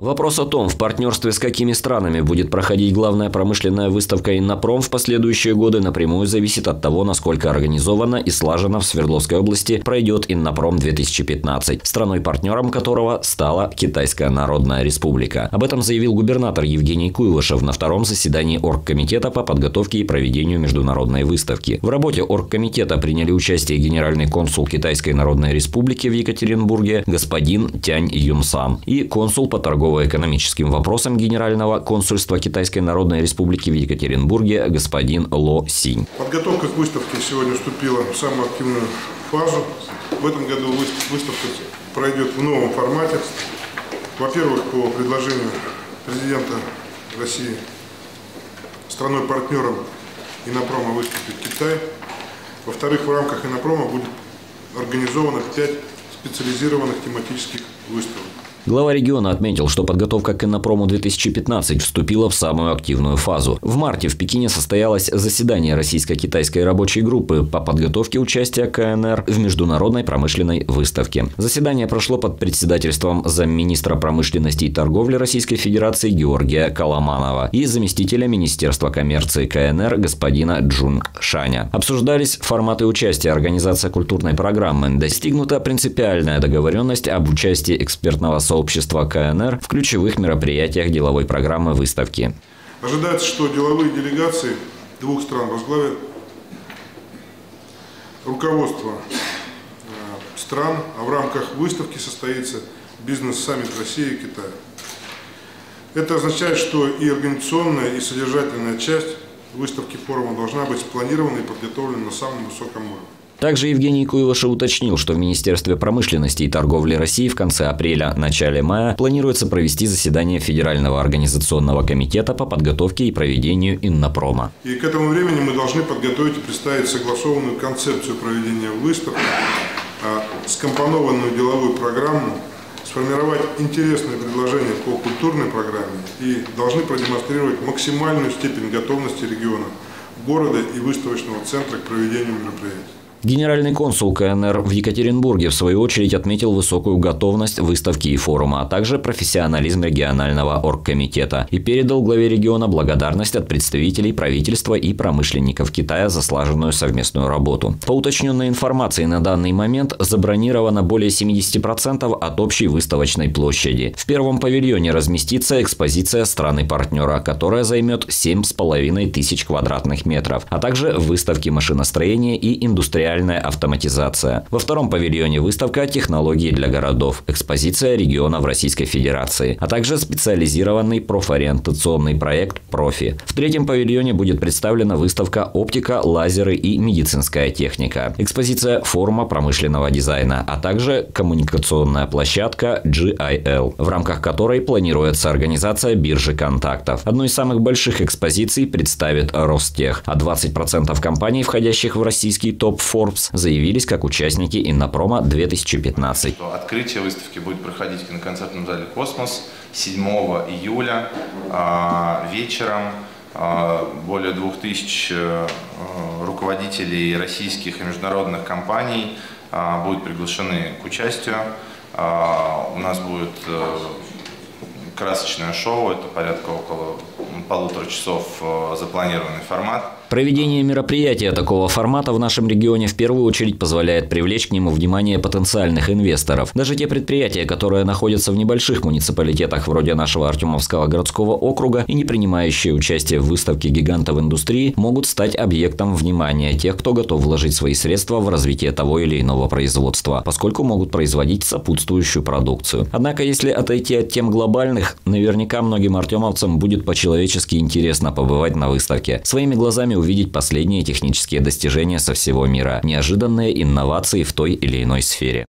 Вопрос о том, в партнерстве с какими странами будет проходить главная промышленная выставка «Иннопром» в последующие годы напрямую зависит от того, насколько организованно и слаженно в Свердловской области пройдет «Иннопром-2015», страной-партнером которого стала Китайская Народная Республика. Об этом заявил губернатор Евгений Куйвышев на втором заседании Оргкомитета по подготовке и проведению международной выставки. В работе Оргкомитета приняли участие генеральный консул Китайской Народной Республики в Екатеринбурге господин Тянь Юнсан и консул по торговле торгово-экономическим вопросам Генерального консульства Китайской Народной Республики в Екатеринбурге господин Ло Синь. Подготовка к выставке сегодня вступила в самую активную фазу. В этом году выставка пройдет в новом формате. Во-первых, по предложению президента России страной-партнером Инопрома выступит Китай. Во-вторых, в рамках Инопрома будет организовано пять специализированных тематических выставок. Глава региона отметил, что подготовка к Иннопрому-2015 вступила в самую активную фазу. В марте в Пекине состоялось заседание российско-китайской рабочей группы по подготовке участия КНР в международной промышленной выставке. Заседание прошло под председательством замминистра промышленности и торговли Российской Федерации Георгия Коломанова и заместителя Министерства коммерции КНР господина Джун Шаня. Обсуждались форматы участия, организация культурной программы, достигнута принципиальная договоренность об участии экспертного сообщества КНР в ключевых мероприятиях деловой программы выставки. Ожидается, что деловые делегации двух стран возглавят руководство э, стран, а в рамках выставки состоится бизнес-саммит России и Китая. Это означает, что и организационная, и содержательная часть выставки форума должна быть спланирована и подготовлена на самом высоком уровне. Также Евгений Куевышев уточнил, что в Министерстве промышленности и торговли России в конце апреля-начале мая планируется провести заседание Федерального организационного комитета по подготовке и проведению Иннопрома. И к этому времени мы должны подготовить и представить согласованную концепцию проведения выставки, а, скомпонованную деловую программу, сформировать интересные предложения по культурной программе и должны продемонстрировать максимальную степень готовности региона, города и выставочного центра к проведению мероприятий. Генеральный консул КНР в Екатеринбурге в свою очередь отметил высокую готовность выставки и форума, а также профессионализм регионального оргкомитета и передал главе региона благодарность от представителей правительства и промышленников Китая за слаженную совместную работу. По уточненной информации на данный момент забронировано более 70% от общей выставочной площади. В первом павильоне разместится экспозиция страны-партнера, которая займет 7,5 тысяч квадратных метров, а также выставки машиностроения и индустриального индустриальная автоматизация. Во втором павильоне выставка «Технологии для городов», экспозиция региона в Российской Федерации, а также специализированный профориентационный проект «Профи». В третьем павильоне будет представлена выставка «Оптика, лазеры и медицинская техника», экспозиция форума промышленного дизайна, а также коммуникационная площадка GIL, в рамках которой планируется организация биржи контактов. Одной из самых больших экспозиций представит Ростех, а 20% компаний, входящих в российский топ-4, Forbes заявились как участники Иннопрома 2015. Открытие выставки будет проходить в киноконцертном зале «Космос» 7 июля а, вечером. А, более 2000 э, руководителей российских и международных компаний а, будут приглашены к участию. У нас будет э, красочное шоу, это порядка около полутора часов э, запланированный формат. Проведение мероприятия такого формата в нашем регионе в первую очередь позволяет привлечь к нему внимание потенциальных инвесторов. Даже те предприятия, которые находятся в небольших муниципалитетах вроде нашего Артемовского городского округа и не принимающие участие в выставке гигантов индустрии, могут стать объектом внимания тех, кто готов вложить свои средства в развитие того или иного производства, поскольку могут производить сопутствующую продукцию. Однако, если отойти от тем глобальных, наверняка многим артемовцам будет по-человечески интересно побывать на выставке. Своими глазами увидеть последние технические достижения со всего мира, неожиданные инновации в той или иной сфере.